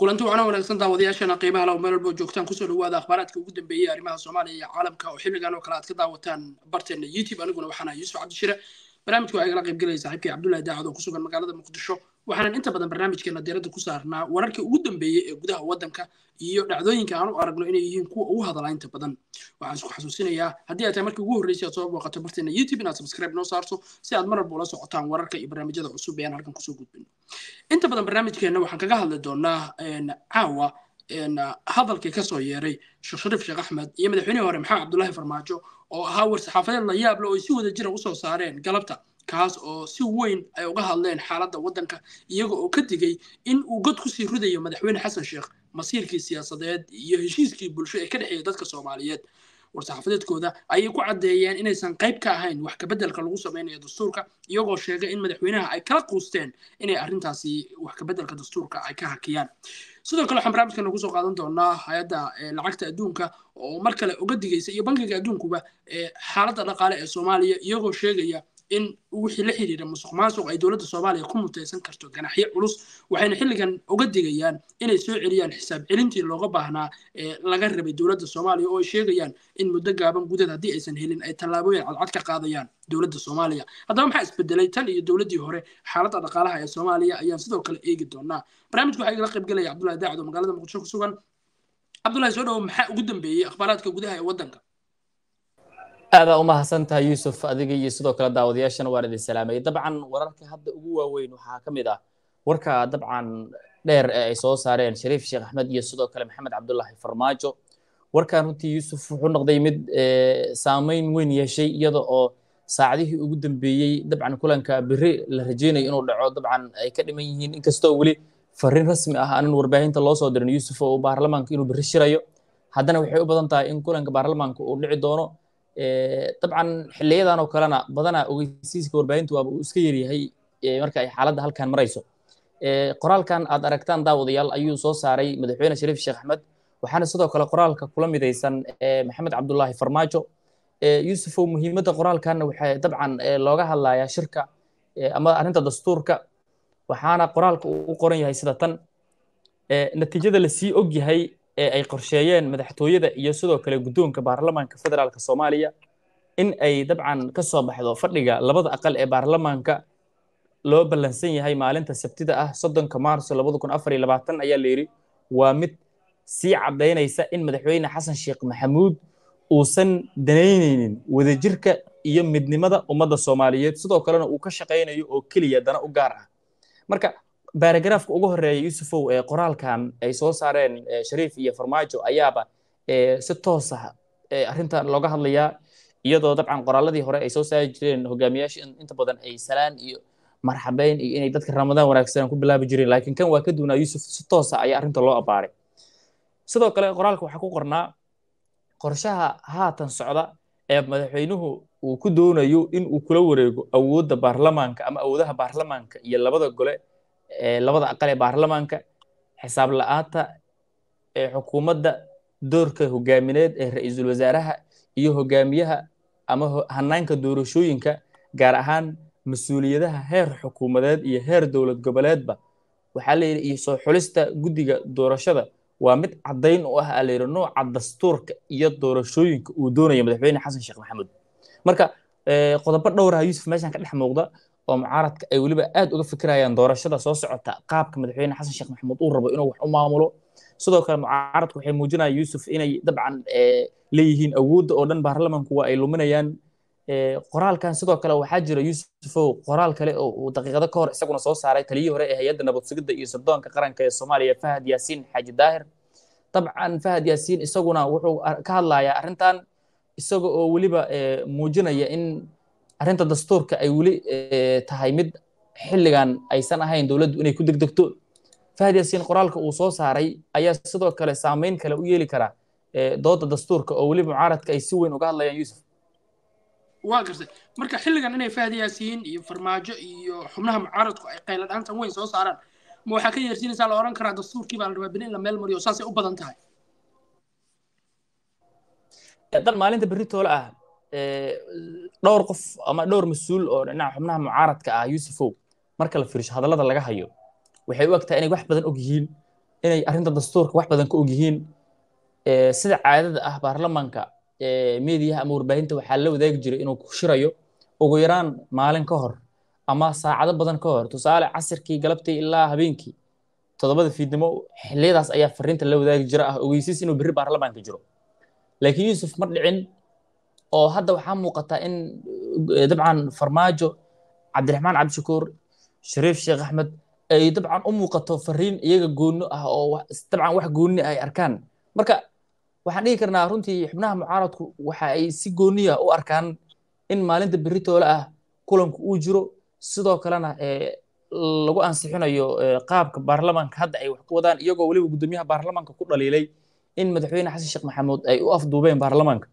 kulanti waxaana wanaagsan daawadayaashana qiimaha law meel walbo joogtaan kusoo dhawaada akhbaaraadka ugu dambeeyey arrimaha soomaaliya iyo caalamka oo xilligan oo kale aad ka daawataan barteena youtube aniguna waxaana yuusuf cabdishire barnaamijka waxaa igala qaybgelaya saaxiibkii cabdullahi daacad oo kusugan magaalada muqdisho waxaanan inta badan barnaamijkeena diiradda ku saarnaa wararkii ugu dambeeyey ee gudaha waddanka iyo dhacdooyinka aan u aragno inay yihiin kuwa ugu hadalaa inta badan waxaan isku xasuusinayaa haddii ay tahay markii ugu horreysay aad soo booqato barteena youtube inaad subscribe noo saarto si aad mar walba ula socotaan wararka iyo barnaamijyada cusub ee aan halkan kusoo gudbino inta badan barnaamijkeenna waxaan kaga hadli doonaa caawa hadalkii kasoo yeeray sheekh shariif sheekh axmed iyo madaxweynihii hore maxamed cabdullaahi farmaajo oo ahaa war-saxaafadeed la yaab le oo ay si wada jira usoo saareen galabta kaas oo si weyn ay uga hadleen xaaladda waddanka iyaga oo ka digay in uu god ku sii ridayo madaxweyne xasan sheekh masiirkii siyaasadeed iyo heshiiskii bulsho ee ka dhexeeya dadka soomaaliyeed. War-saxaafadeedkooda ayay ku caddeeyeen inaysan qayb ka ahayn wax kabeddelka lagu samaynayo dastuurka iyagoo sheegay in madaxweynaha ay kala quusteen inay arrintaasi wax kabeddelka dastuurka ay ka hakiyaan. Sidoo kale waxaan barnaamijkan ku soo qaadan doonaa hay'adda lacagta adduunka oo mar kale uga digaysa iyo bankiga adduunkuba xaaladda dhaqaale ee soomaaliya iyagoo sheegaya in wixii la xiriira musuq maasuq ay dowladda soomaaliya ku mutaysan karto ganaxyo culus waxayna xilligan uga digayaan inay soo celiyaan xisaab celintii looga baahnaa ee laga rabay dowladda soomaaliya oo ay sheegayaan in muddo gaaban gudaed haddii aysan helin ay tallaabooyin cadcad ka qaadayaan dowladda soomaaliya haddaba maxaa isbedelay tan iyo dowladdii hore xaaladda dhaqaalaha ee soomaaliya ayaan sidoo kale eegi doonaa barnaamijka waxaa igala qaybgelaya cabdullahi daacad oo magaalada muqdisho ku sugan cabdullahi soo dhawo maxaa ugu dambeeyey akhbaaraadka gudaha ee waddanka aadaa u mahadsan tahay yuusuf adiga iyo sidoo kale daawadayaashana waan idin salaamayay dabcan wararka hadda ugu waaweyn waxaa ka mid ah warka dabcan dheer ee ay soo saareen shariif sheekh axmed iyo sidoo kale maxamed cabdullaahi farmaajo. Warkan runtii yuusuf wuxuu noqday mid saameyn weyn yeeshay iyada oo saacadihii ugu dambeeyey dabcan kulanka beri la rajeynayo inuu dhaco. Dabcan ay ka dhiman yihiin inkastoo weli fariin rasmi ah aanan warbaahinta loo soo dirin yuusuf oo baarlamaanka inuu beri shirayo. Haddana waxay u badan tahay in kulanka baarlamaanka uu dhici doono dabcan xiliyadan oo kalena badanaa ogeysiiska warbaahintu waaba uu iska yaryahay marka ay xaaladda halkan marayso. Qoraalkan aad aragtaan daawadayaal ayuu soo saaray madaxweyne shariif sheekh axmed waxaana sidoo kale qoraalka kula midaysan maxamed cabdullaahi farmaajo. Yuusufow muhiimadda qoraalkanna waxay dabcan looga hadlayaa shirka ama arrinta dastuurka waxaana qoraalka uu qoran yahay sida tan natiijada la sii og yahay ee ay qorsheeyeen madaxtooyada iyo sidoo kale guddoonka baarlamaanka federaalka soomaaliya in ay dabcan ka soo baxdo fadhiga labada aqal ee baarlamaanka loo ballansan yahay maalinta sabtida ah soddonka maarso labada kun afar iyo labaatan ayaa la yidhi waa mid sii caddaynaysa in madaxweyne xasan sheekh maxamuud uusan danaynaynin wadajirka iyo midnimada ummadda soomaaliyeed sidoo kalena uu ka shaqaynayo oo keliya dana u gaar ah. Marka baaragraafka ugu horreeya yuusufow ee qoraalkan ay soo saareen shariif iyo farmaajo ayaaba si toos ah arrintan looga hadlayaa iyadoo dabcan qoraaladii hore ay soo saari jireen hogaamiyaasha inta badan ay salaan iyo marxabeyn iyo inay dadka ramadaan wanaagsan ku bilaabi jireen laakiin kan waa ka duunaa yuusuf si toos ah ayaa arrinta loo abaaray. Sidoo kale qoraalka waxaa ku qornaa qorshaha haatan socda ee madaxweynuhu uu ku doonayo in uu kula wareego awoodda baarlamaanka ama awoodaha baarlamaanka iyo labada gole labada aqal ee baarlamaanka xisaab la'aanta ee xukuumadda doorka hogaamineed ee ra'iisul wasaaraha iyo hogaamiyaha ama hanaanka doorashooyinka gaar ahaan mas'uuliyadaha heer xukuumadeed iyo heer dowlad goboleedba. Waxaa la yidhi iyo soo xulista guddiga doorashada waa mid caddayn u ah aa la yidhi nooca dastuurka iyo doorashooyinka uu doonaya madaxweyne xasan sheekh maxamuud. Marka qodobo dhowraha yuusuf meeshan ka dhex muuqda oo mucaaradka ay weliba aad uga fikirayaan doorashada soo socota qaabka madaxweyne xasan sheekh maxamuud uu rabo inuu wax u maamulo. Sidoo kale mucaaradku waxay muujinayaan yuusuf inay dabcan leeyihiin awoodda oo dhan baarlamanku waa ay luminayaan. Qoraalkan sidoo kale waxaa jira yuusufow qoraal kale oo uu daqiiqado ka hor isaguna soo saaray taliyihii hore ee hay'adda nabad sugidda iyo sirdoonka qaranka ee soomaaliya fahad yaasiin xaaji daahir. Dabcan fahad yaasiin isaguna wuxuu ka hadlayaa arrintan isaga oo weliba muujinaya in arrinta dastuurka ay weli tahay mid xilligan aysan ahayn dowladdu inay ku degdegto. Fahad yaasiin qoraalka uu soo saaray ayaa sidoo kale saameyn kale u yeeli karaa dooda dastuurka oo weli mucaaradka ay si weyn uga hadlayaan yuusuf. Waa gartay marka xilligan inay fahad yaasiin iyo farmaajo iyo xubnaha mucaaradku ay qayladhaantan weyn soo saaraan ma waxaa ka yeersiinaysaa la odhan karaa dastuurkii baa la rabaa in la meel mariyo saasay u badan tahay? Dan maalinta berri toole ah dhowr qof ama dhowr mas'uul oo dhinaca xubnaha mucaaradka ah yuusufow marka la fiirsho hadallada laga hayo waxay u egtahay inay wax badan og yihiin inay arrinta dastuurka wax badan ka og yihiin. Sida caadada ah baarlamaanka meediyaha ama warbaahinta waxaa la wadaagi jiray inuu ku shirayo ugu yaraan maalin ka hor ama saacado badan ka hor. Tusaale casirkii galabtii ilaa habeenkii toddobada fiidnimo xilliyadaas ayaa fariinta la wadaagi jira ah ogeysiis inuu berri baarlamaanka jiro. Laakiin yuusuf ma dhicin oo hadda waxaa muuqataa in dabcan farmaajo cabdiraxmaan cabdishakuur shariif sheekh axmed ay dabcan u muuqato fariin iyaga goonno ah oo dabcan wax goonni ay arkaan. Marka waxaan dhigi karnaa runtii xubnaha mucaaradku waxa ay si gooniya u arkaan in maalinta berri toole ah kulanku uu jiro. Sidoo kalena lagu ansixinayo qaabka baarlamaanka hadda ay wax ku wadaan iyagoo weliba guddoomiyaha baarlamaanka ku dhaliilay in madaxweyne xasan sheekh maxamuud ay u afduubeen baarlamaanka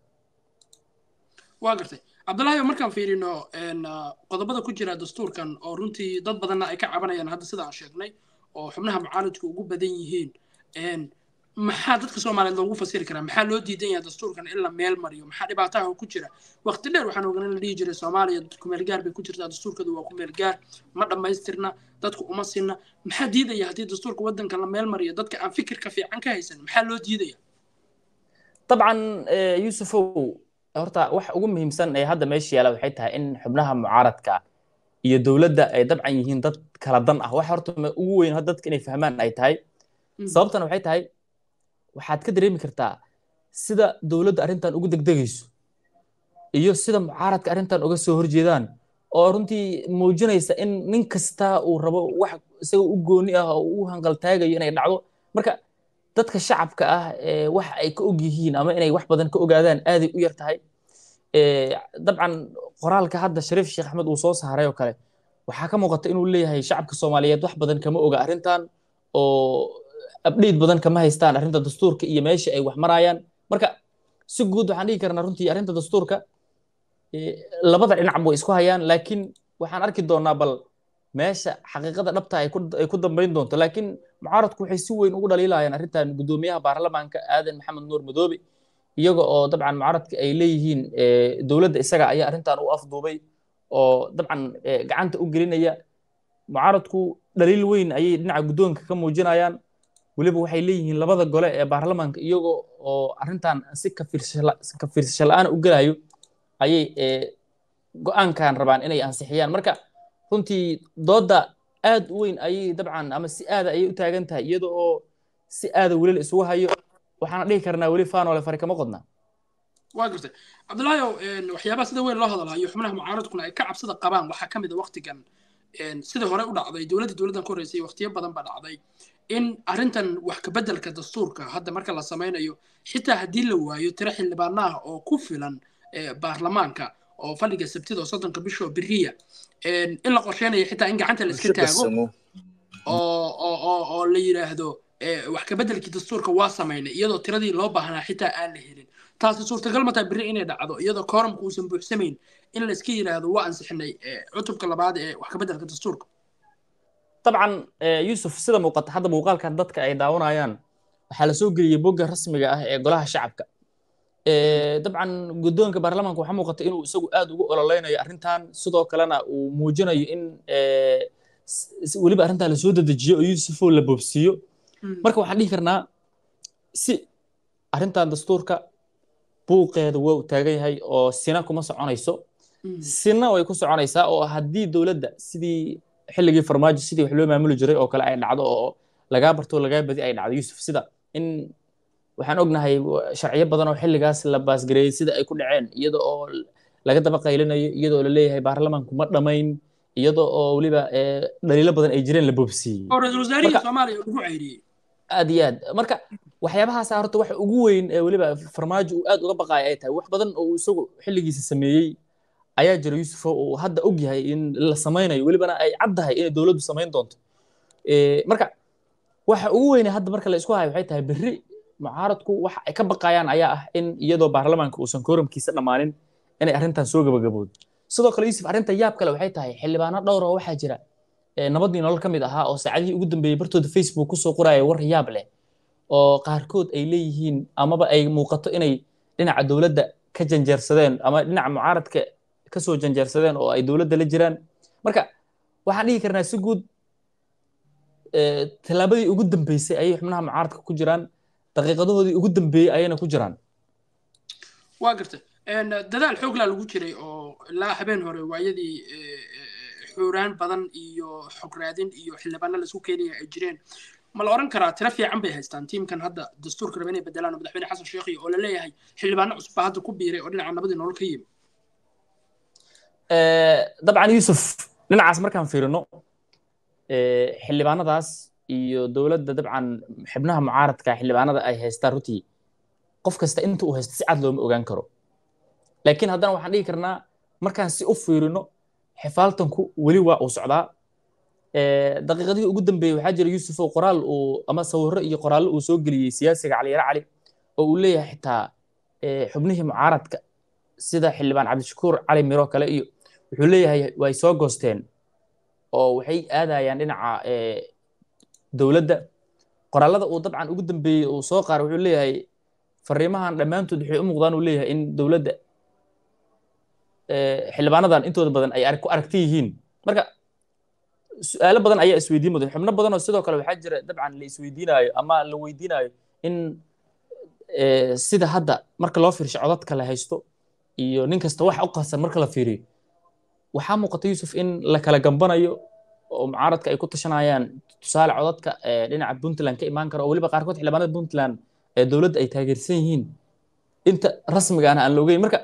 waa gartay. Cabdullaahi markaan fiirino qodobada ku jira dastuurkan oo runtii dad badanna ay ka cabanayaan hadda sida aan sheegnay oo xubnaha mucaaradku ugu badan yihiin maxaa dadka soomaaliyeed loogu fasiri karaa? Maxaa loo diidan yahay dastuurkan in la meel mariyo? Maxaa dhibaataha ku jira? Waqti dheer waxaan ogan in la dhihi jiray soomaaliya kumeel gaar bay ku jirtaa dastuurkadu waa kumeel gaar. Ma dhammaystirna dadku uma sinna. Maxaa diidaya haddii dastuurka waddanka la meel mariyo? Dadka aan fikirka fiican ka haysan maxaa loo diidaya? Dabcan yuusufow horta wax ugu muhiimsan ee hadda meesha yaalla waxay tahay in xubnaha mucaaradka iyo dowladda ay dabcan yihiin dad kala dan ah. Wax horta ugu weyn dadka inay fahmaan ay tahay. Sababtana waxay tahay waxaad ka dareemi kartaa sida dowladda arrintan ugu degdegayso iyo sida mucaaradka arrintan uga soo horjeedaan oo runtii muujinaysa in nin kasta uu rabo wax isaga u gooni ah oo u hanqaltaagayo inay dhacdo. Marka dadka shacabka ah wax ay ka og yihiin ama inay wax badan ka ogaadaan aaday u yar tahay dabcan qoraalka hadda shariif sheekh axmed uu soo saaray oo kale waxaa ka muuqata inuu leeyahay shacabka soomaaliyeed wax badan kama oga arrintan oo abdhiid badan kama haystaan arrinta dastuurka iyo meesha ay wax marayaan. Marka si guud waxaan dhigi karnaa runtii arrinta dastuurka labada dhinac way isku hayaan laakiin waxaan arki doonaa bal meesha xaqiiqada dhabta ay ku dambayn doonto. Laakiin mucaaradku waxay si weyn ugu dhaliilayaan arrintan guddoomiyaha baarlamaanka aadan maxamed nuur madoobe iyaga oo dabcan mucaaradka ay leeyihiin dowladda isaga ayaa arrintan u afduubay oo dabcan gacanta u gelinaya. Mucaaradku dhaliil weyn ayay dhinaca guddoonka ka muujinayaan. Weliba waxay leeyihiin labada gole ee baarlamaanka iyaga oo arrintan si ka la'aan u gelayo ayay go'aankan rabaan inay ansixiyaan. Marka runtii doodda aad u weyn ayay dabcan ama si aada ayay u taagan tahay iyada oo si aada weli isugu hayo waxaana dhihi karnaa weli faanole fari kama qodna. Waa gartay cabdullaahiyow waxyaabaha sida weyn loo hadalhayo xubnaha mucaaradkuna ay ka cabsida qabaan waxaa ka mid a waqtigan sidii hore u dhacday dowladda dowladdan ka horreysay waqtiyo badan baa dhacday in arrintan wax ka beddelka dastuurka hadda marka la samaynayo xitaa haddii la waayo tiro xildhibaanaha oo ku filan baarlamaanka oo fadhiga sabtida oo soddonka bishoo beriya in la qorsheynayo xitaa in gacanta la iska taago oo la yidhaahdo wax ka beddelkii dastuurka waa samaynay iyadoo tiradii loo baahnaa xitaa aan la helin. Taasi suurtagal ma tahay berri inay dhacdo iyadoo kooramka uusan buuxsamayn in la iska yidhaahdo waa ansixinay cutubka labaad ee wax ka beddelka dastuurka. Dabcan yuusuf sida muuqata hadda muuqaalkan dadka ay daawanayaan waxaa la soo geliyey bogga rasmiga ah ee golaha shacabka dabcan guddoonka baarlamaanka waxaa muuqata inuu isagu aad ugu ololeynayo arrintan sidoo kalena uu muujinayo in weliba arrintan la soo dedejiyo oo yuusufoo la boobsiiyo. Marka waxaan dhihi karnaa si arrintan dastuurka buuqeeda waa u taagan yahay oo sina kuma soconayso sina way ku soconaysaa oo haddii dowladda sidii xilligii farmaajo sidii wax loo maamuli jiray oo kale ay dhacdo oo lagaa barto lagaa badi ay dhacdo yuusuf sida in waxaan ognahay sharciyo badan oo xilligaas la baasgareeyey sida ay ku dhaceen iyada oo laga daba qaylinayo iyadoo la leeyahay baarlamaanku ma dhammayn iyada oo weliba dhaliilo badan ay jireen la oo ceyriyey aad iyo aad. Marka waxyaabahaas horta waxa ugu weyn ee weliba farmaajo uu aad uga baqaaya ay tahay. Wax badan oo isagu xilligiisa sameeyey ayaa jira yuusuf oo hadda og yahay in la samaynayo welibana ay caddahay inay dowladdu samayn doonto. Marka waxa ugu weyne hadda marka la isku hayo waxay tahay berri mucaaradku waxa ay ka baqayaan ayaa ah in iyadoo baarlamaanka uusan kooramkiisa dhammaanin inay arrintan soo gabagabowdo sidoo kale yuusuf arrinta yaab kale waxay tahay xildhibaano dhowr oo waxaa jira nabadii nolol ka mid ahaa oo saacadihii ugu dambeeyey bartooda facebook ku soo qoraya war yaab leh oo qaarkood ay leeyihiin amaba ay muuqato inay dhinaca dowladda ka janjeersadeen ama dhinaca mucaaradka ka soo janjeersadeen oo ay dowladda la jiraan. Marka waxaan dhihi karnaa si guud tallaabadii ugu dambeysay ayay xubnaha mucaaradka ku jiraan daqiiqadahoodii ugu dambeeyey ayayna ku jiraan. Waa gartay dadaal xooglaa lagu jiray oo ilaa habeen hore waayadii xuuraan badan iyo xog raadin iyo xildhibaano la isku keenaya ay jireen. Ma la oran karaa tiro fiican bay haystaan tiimkan hadda dastuurka raba inay bedelaan oo madaxweyne xasan sheekhi oo la leeyahay xildhibaano cusub baa hadda ku biiray oo dhinaca nabadii nolol ka yimi dabcan yuusuf dhinacaas markaan fiirino xildhibaanadaas iyo dowladda dabcan xibnaha mucaaradka xildhibaanada ay haystaan runtii qof kasta inta uu haysto si cad looma ogaan karo. Laakiin haddana waxaan dhigi karnaa markaan si u fiirino xifaaltanku weli waa uu socdaa. Daqiiqadihii ugu dambeeyey waxaa jira yuusuf oo qoraal uu ama sawirro iyo qoraallo uu soo geliyey siyaasiga caliyare cali oo uu leeyahay xitaa xubnihii mucaaradka sida xildhibaan cabdishakuur cali miro kale iyo wuxuu leeyahay way soo goosteen oo waxay aadayaan dhinaca dowladda. Qoraallada uu dabcan ugu dambeeyey uu soo qaar wuxuu leeyahay fariimahan dhammaantood waxay u muuqdaan uu leeyahay in dowladda xildhibaanadan intooda badan ay ku aragti yihiin. Marka su'aalo badan ayaa isweydiin mudan xubno badan oo sidoo kale waxaa jira dabcan la isweydiinaayo ama la weydiinaayo in sida hadda marka loo fiirsho codadka la haysto iyo nin kasta wax u qasan marka la fiiriyo. Waxaa muuqata yuusuf in la kala gambanayo oo mucaaradka ay ku tashanayaan. Tusaale codadka dhinaca puntland ka imaan kara oo weliba qaarkood xildhibaanada puntland ee dowladda ay taageersan yihiin. Inta rasmigaana aan la ogeyn marka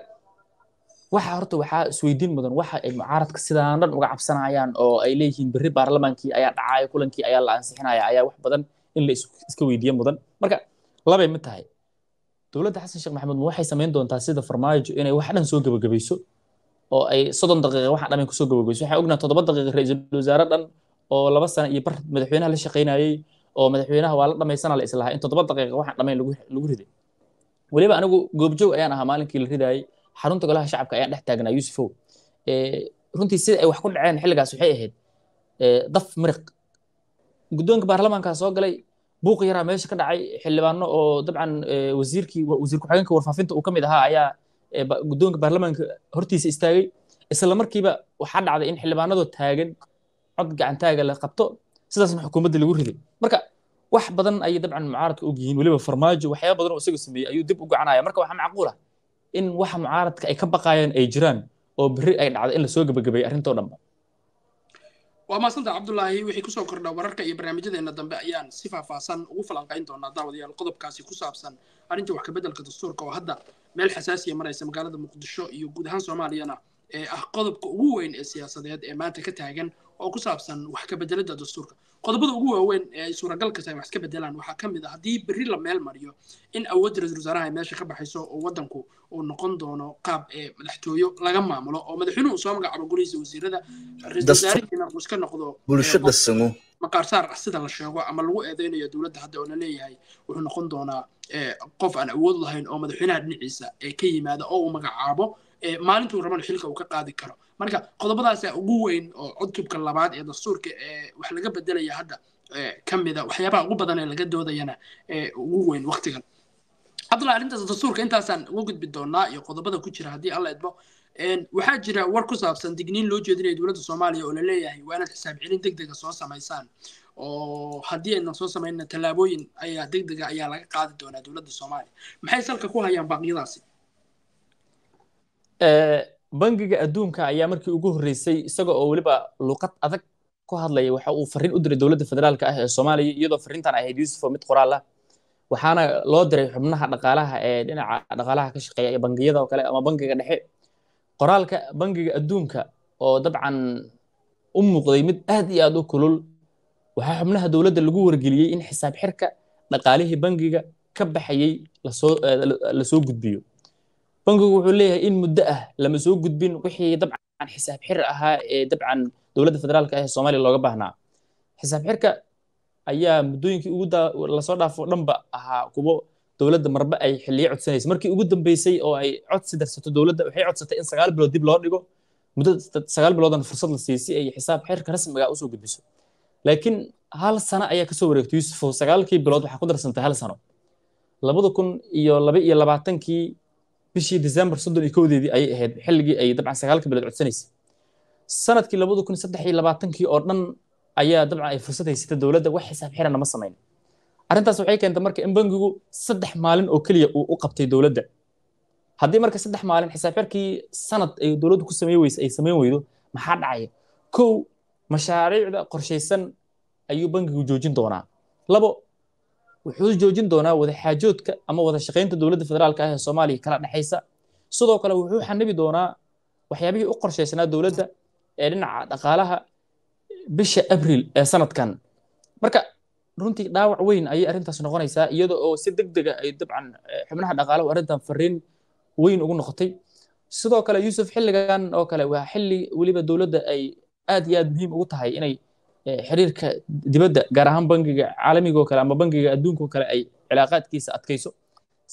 waxa horta waxaa isweydiin mudan waxa ay mucaaradka sidaan dhan uga cabsanayaan oo ay leeyihiin berri baarlamaankii ayaa dhacaya kulankii ayaa la ansixinaya ayaa wax badan in la iska weydiiyo mudan. Marka labay mid tahay. Dowladda xasan sheekh maxamuud ma waxay samayn doontaa sida farmaajo inay wax dhan soo gebagabayso oo ay soddon daqiiqa waxa dhan ku soo gebagabayso waxaan ognaa toddoba daqiiqa ra'iisul wasaare dhan oo laba sano iyo bar madaxweynaha la shaqaynayey oo madaxweynaha waa la dhamaysana la islahaa in toddoba daqiiqa waxaan dhamayn lagu riday. Weliba anigu goobjoog ayaan ahaa maalinkii la ridayey xarunta golaha shacabka ayaan dhex taagnaa yuusufow runtii sida ay wax ku dhaceen xilligaas waxay ahayd daf miriq. Guddoonka baarlamaankaa soo galay buuq yaraa meesha ka dhacay xildhibaano oo dabcan wasiirkii wasiir ku-xigeenka warfaafinta uu ka mid ahaa ayaa guddoonka baarlamaanka hortiisa istaagay isla markiiba waxaa dhacday in xildhibaanadoo taagan cod gacantaaga la qabto sidaasna xukuumadda lagu riday. Marka wax badan ayay dabcan mucaaradka og weliba farmaajo waxyaaba badan oo isaga sameeyey ayuu dib u gocanaya marka waxaa macquul ah in waxa mucaaradka ay ka baqayaan ay jiraan oo berri ay dhacdo in la soo gebagabeeyo arrintoo dhanba waa maasanta cabdulaahi wixii ku soo kordha wararka iyo barnaamijyadeena dambe ayaan si faahfaahsan ugu falanqayn doonaa daawadayaal qodobkaasi ku saabsan arrinta wax kabeddelka dastuurka oo hadda meel xasaasiya maraysa magaalada muqdisho iyo guud ahaan soomaaliyana ee ah qodobka ugu weyn ee siyaasadeed ee maanta ka taagan oo ku saabsan wax kabeddelidda dastuurka. Qodobada ugu waaweyn ee ay suuragalka tahay wax iska bedelaan waxaa ka mid ah haddii berri la meel mariyo in awoodda ra'isul wasaaraha ay meesha ka baxayso oo waddanku uu noqon doono qaab ee madaxtooyo laga maamulo oo madaxweynuhu soo magacaabo golihiisa wasiirada ra'isul wasaarihiina uu iska noqdo bulshada sango maqaarsaar ah sida la sheego ama lagu eedeynayo dowladda hadda oo la leeyahay wuxuu noqon doonaa qof aan awood lahayn oo madaxweynaha dhinaciisa ka yimaada oo uu magacaabo maalintuu rabana xilka uu ka qaadi karo marka qodobadaasa ugu weyn oo codkibka labaad ee dastuurka wax laga bedelaya hadda ka mida waxyaabaha ugu badan ee laga doodayana ugu weyn waktigan cabdullahi arrintaas dastuurka intaasaan uga gudbi doonaa iyo qodobada ku jira haddii alla idmo waxaa jira war ku saabsan digniin loo jeedinaya dowladda soomaaliya oo la leeyahay waa inaad xisaab celin deg dega soo samaysaan. Oo haddii aynan soo samayna tallaabooyin ayaa deg dega ayaa laga qaadi doonaa dowladda soomaaliya. Maxay salka ku hayaan baaqyadaasi bangiga adduunka ayaa markii ugu horreysay isaga oo weliba luqad adag ku hadlaya waxa uu farriin u diray dowladda federaalka ah ee soomaaliya iyadoo farriintan ahayd yuusuf oo mid qoraal ah. Waxaana loo diray xubnaha dhaqaalaha ee dhinaca dhaqaalaha ka shaqeeya ee bangiyada oo kale ama bangiga dhexe qoraalka bangiga adduunka oo dabcan u muuqday mid aad iyo aad u kulul waxaa xubnaha dowladda lagu wargeliyey in xisaab xirka dhaqaalihii bangiga ka baxayey la soo la soo gudbiyo. Bangigu wuxuu leeyahay in muddo ah lama soo gudbin wixii dabcan xisaab xir ahaa ee dabcan dowladda federaalka ah ee soomaaliya looga baahnaa. Xisaab xirka ayaa muddooyinkii ugu la soo dhaafo dhanba ahaa kuwo dowladda marba ay xilliyo codsanaysa. Markii ugu dambeysay oo ay codsi darsato dowladda waxay codsatay in sagaal bilood dib loo dhigo muddo sagaal biloodana fursad la siiyey si ay xisaab xirka rasmiga u soo gudbiso. Laakiin hal sano ayaa ka soo wareegtay yuusufo sagaalkii bilood waxaa ku darsantay hal sano. Labada kun iyo laba iyo labaatankii bishii december soddon iyo kowdeedii ayay ahayd xilligii ay dabcan sagaalka bilood codsanaysay sannadkii labada kun saddex iyo labaatankii oo dhan ayaa dabcan ay fursad haysata dowladda wax xisaab xirana ma samayn arrintaas waxay keentay marka in bangigu saddex maalin oo keliya uu u qabtay dowladda. Haddii marka saddex maalin xisaab xirkii sanad ay dowladdu ku sameyn weyse ay samayn weydo maxaa dhacaya? Kow mashaariicda qorshaysan ayuu bangigu joojin doonaa. Labo wuxuu joojin doonaa wada xaajoodka ama wada shaqaynta dowladda federaalka ah ee soomaaliya kala dhexaysa sidoo kale wuxuu xanibi doonaa waxyaabihii u qorshaysnaa dowladda ee dhinaca dhaqaalaha bisha abril ee sanadkan. Marka runtii dhaawac weyn ayay arrintaas noqonaysaa iyada oo si deg dega ay dabcan xubnaha dhaqaalahu arrintan fariin weyn ugu noqotay. Sidoo kale yuusuf xilligan oo kale waa xilli weliba dowladda ay aad iyo aad muhiim ugu tahay inay xiriirka dibadda gaar ahaan bangiga caalamiga oo kale ama bangiga adduunka oo kale ay cilaaqaadkiisa adkayso.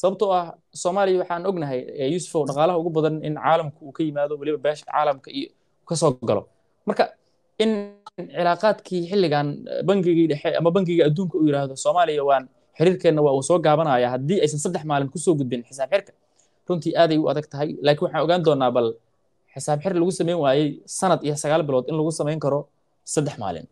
Sababtoo ah soomaaliya waxaan ognahay yuusufow dhaqaalaha ugu badan in caalamku uu ka yimaado weliba beesha caalamka iyo ka soo galo. Marka in cilaaqaadkii xilligan bangigii dhexe ama bangiga adduunka uu yidhaahdo soomaaliya waan xiriirkeenna waa uu soo gaabanaya haddii aysan saddex maalin ku soo gudbin xisaab xirka. Runtii aaday u adag tahay laakiin waxaan ogaan doonaa bal xisaab xir lagu samayn waayey sanad iyo sagaal bilood in lagu samayn karo saddex maalin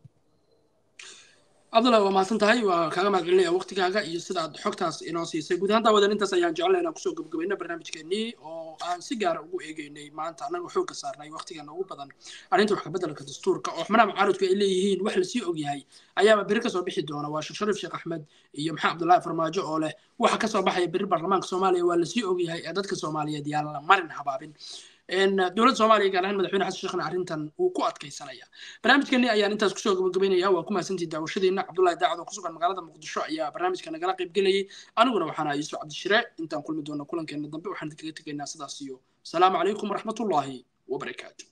cabdullahi waa mahadsan tahay waa kaaga mahadcelinaya waqtigaaga iyo sida aad xogtaas inoo siisay. Guud ahaan daawadan intaas ayaan jecelnay inaan ku soo gabagabayna barnaamijkeenii oo aan si gaara ugu eegeynay maanta annagoo xoogga saarnay waqtigeena ugu badan. Arrinta wax kabeddelka dastuurka oo xubnaha mucaaradku ay leeyihiin wax la sii ogyahay ayaaba beri ka soo bixi doona. Waa sheekh shariif sheekh axmed iyo maxaa cabdullaahi farmaajo oo leh waxa ka soo baxaya beri baarlamaanka soomaaliya waa la sii ogyahay ee dadka soomaaliyeed yaan la marin habaabin dowladda soomaaliya gaar ahaan madaxweyne xasan sheekhna arrintan wuu ku adkaysanaya. Barnaamijkani ayaan intaas ku soo gabagabaynaya waa ku mahadsantii daawashadiina cabdullahi daacad oo ku sugan magaalada muqdisho ayaa barnaamijka nagala qayb gelayay aniguna waxaan ahaa yuusuf cabdishire intaan kulmi doona kulankeena dambe waxaan kaga tegaynaa sidaas iyo asalaamu calaykum waraxmatullaahi wabarakaatu